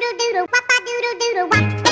doodle doodle, wop doodle doodle wop.